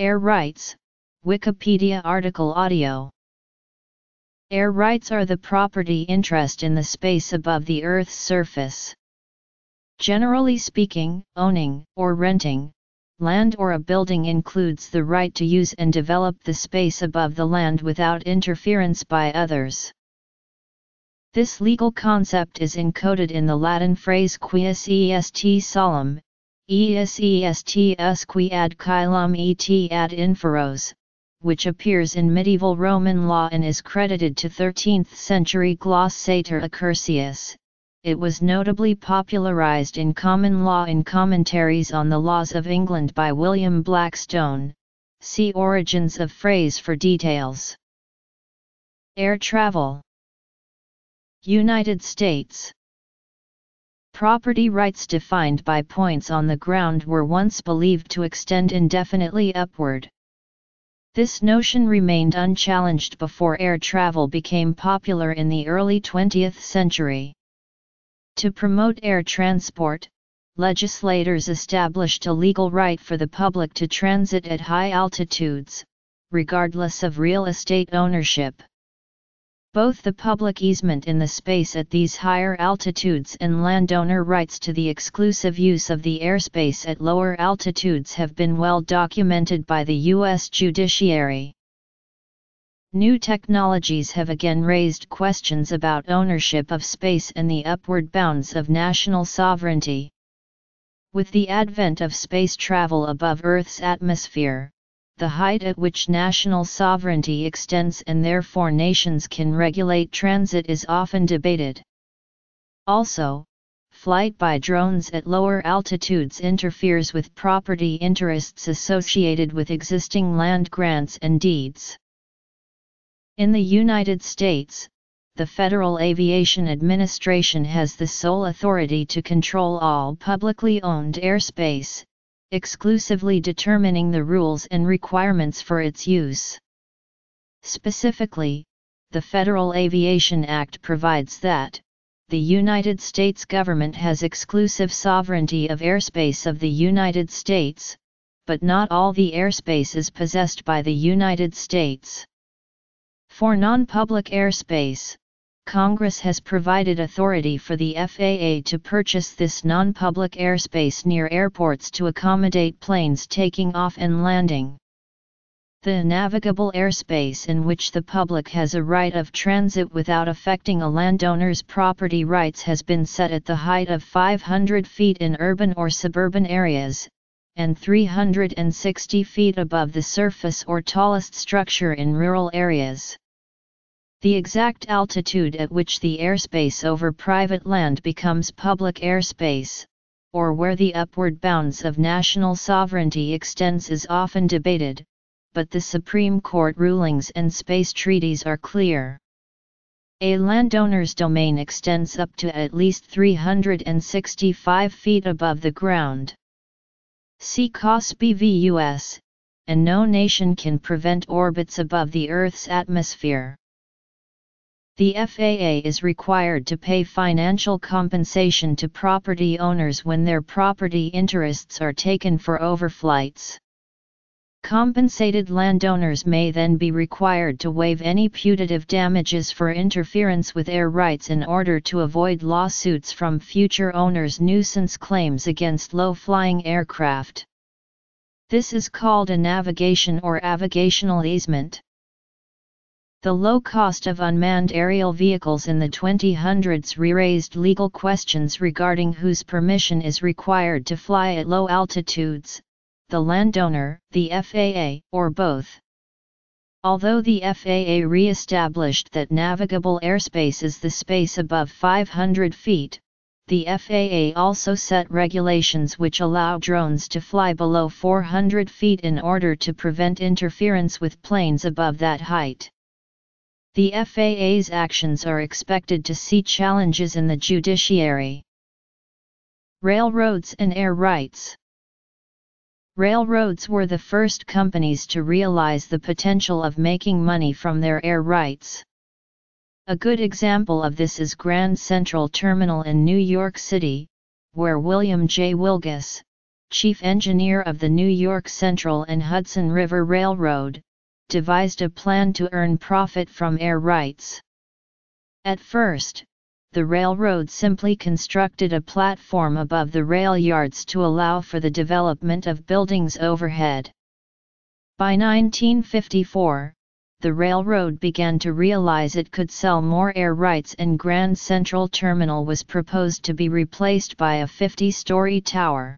Air rights, Wikipedia article audio. Air rights are the property interest in the space above the Earth's surface. Generally speaking, owning, or renting, land or a building includes the right to use and develop the space above the land without interference by others. This legal concept is encoded in the Latin phrase cuius est solum, eius est usque ad caelum et ad inferos, which appears in medieval Roman law and is credited to 13th century glossator Accursius, it was notably popularized in common law in commentaries on the laws of England by William Blackstone. See origins of phrase for details. Air travel. United States. Property rights defined by points on the ground were once believed to extend indefinitely upward. This notion remained unchallenged before air travel became popular in the early 20th century. To promote air transport, legislators established a legal right for the public to transit at high altitudes, regardless of real estate ownership. Both the public easement in the space at these higher altitudes and landowner rights to the exclusive use of the airspace at lower altitudes have been well documented by the U.S. judiciary. New technologies have again raised questions about ownership of space and the upward bounds of national sovereignty. With the advent of space travel above Earth's atmosphere, the height at which national sovereignty extends and therefore nations can regulate transit is often debated. Also, flight by drones at lower altitudes interferes with property interests associated with existing land grants and deeds. In the United States, the Federal Aviation Administration has the sole authority to control all publicly owned airspace, exclusively determining the rules and requirements for its use. Specifically, the Federal Aviation Act provides that, the United States government has exclusive sovereignty of airspace of the United States, but not all the airspace is possessed by the United States. For non-public airspace, Congress has provided authority for the FAA to purchase this non-public airspace near airports to accommodate planes taking off and landing. The navigable airspace in which the public has a right of transit without affecting a landowner's property rights has been set at the height of 500 feet in urban or suburban areas, and 360 feet above the surface or tallest structure in rural areas. The exact altitude at which the airspace over private land becomes public airspace, or where the upward bounds of national sovereignty extends is often debated, but the Supreme Court rulings and space treaties are clear. A landowner's domain extends up to at least 365 feet above the ground. See Causby v. US, and no nation can prevent orbits above the Earth's atmosphere. The FAA is required to pay financial compensation to property owners when their property interests are taken for overflights. Compensated landowners may then be required to waive any putative damages for interference with air rights in order to avoid lawsuits from future owners' nuisance claims against low-flying aircraft. This is called a navigation or avigational easement. The low cost of unmanned aerial vehicles in the 2000s re-raised legal questions regarding whose permission is required to fly at low altitudes, the landowner, the FAA, or both. Although the FAA re-established that navigable airspace is the space above 500 feet, the FAA also set regulations which allow drones to fly below 400 feet in order to prevent interference with planes above that height. The FAA's actions are expected to see challenges in the judiciary. Railroads and air rights Railroads were the first companies to realize the potential of making money from their air rights. A good example of this is Grand Central Terminal in New York City, where William J. Wilgus, chief engineer of the New York Central and Hudson River Railroad, devised a plan to earn profit from air rights. At first, the railroad simply constructed a platform above the rail yards to allow for the development of buildings overhead. By 1954, the railroad began to realize it could sell more air rights and Grand Central Terminal was proposed to be replaced by a 50-story tower.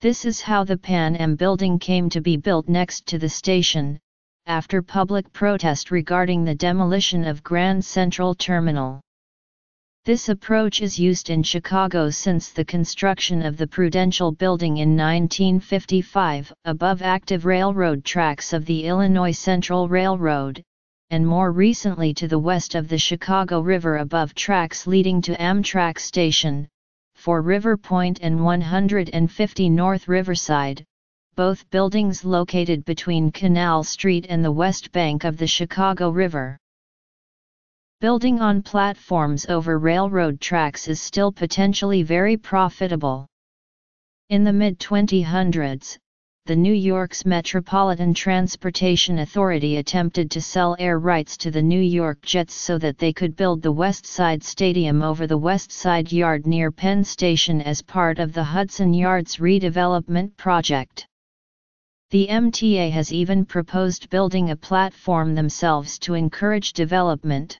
This is how the Pan Am building came to be built next to the station, after public protest regarding the demolition of Grand Central Terminal. This approach is used in Chicago since the construction of the Prudential Building in 1955 above active railroad tracks of the Illinois Central Railroad, and more recently to the west of the Chicago River above tracks leading to Amtrak Station, for River Point and 150 North Riverside, both buildings located between Canal Street and the west bank of the Chicago River. Building on platforms over railroad tracks is still potentially very profitable. In the mid-2000s, the New York's Metropolitan Transportation Authority attempted to sell air rights to the New York Jets so that they could build the West Side Stadium over the West Side Yard near Penn Station as part of the Hudson Yards redevelopment project. The MTA has even proposed building a platform themselves to encourage development.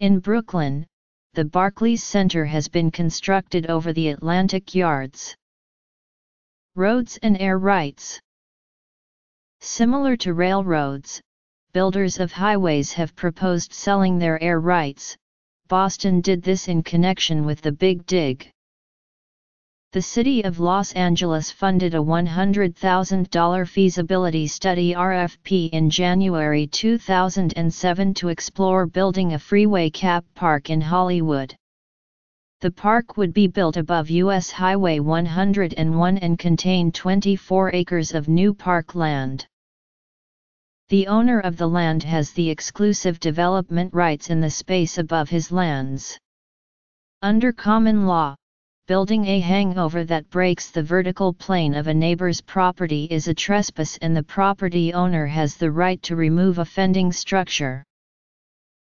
In Brooklyn, the Barclays Center has been constructed over the Atlantic Yards. Roads and air rights Similar to railroads, builders of highways have proposed selling their air rights, Boston did this in connection with the Big Dig. The City of Los Angeles funded a $100,000 feasibility study RFP in January 2007 to explore building a freeway cap park in Hollywood. The park would be built above U.S. Highway 101 and contain 24 acres of new park land. The owner of the land has the exclusive development rights in the space above his lands. Under common law, building a hangover that breaks the vertical plane of a neighbor's property is a trespass and the property owner has the right to remove offending structure.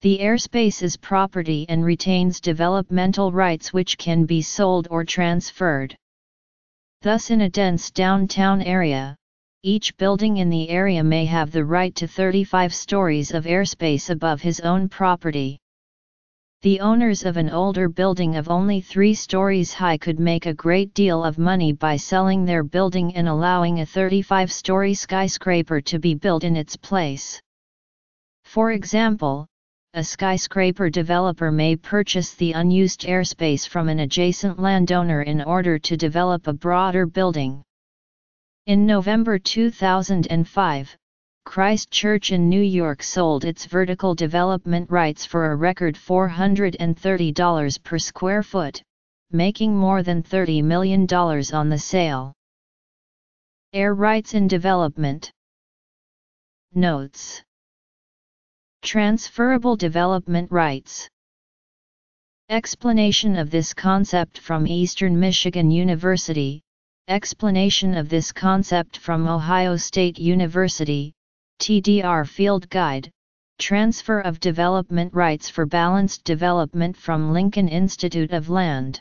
The airspace is property and retains developmental rights which can be sold or transferred. Thus in a dense downtown area, each building in the area may have the right to 35 stories of airspace above his own property. The owners of an older building of only three stories high could make a great deal of money by selling their building and allowing a 35-story skyscraper to be built in its place. For example, a skyscraper developer may purchase the unused airspace from an adjacent landowner in order to develop a broader building. In November 2005, Christ Church in New York sold its vertical development rights for a record $430 per square foot, making more than $30 million on the sale. Air rights in development. Notes Transferable development rights. Explanation of this concept from Eastern Michigan University, explanation of this concept from Ohio State University, TDR Field Guide, Transfer of Development Rights for Balanced Development from Lincoln Institute of Land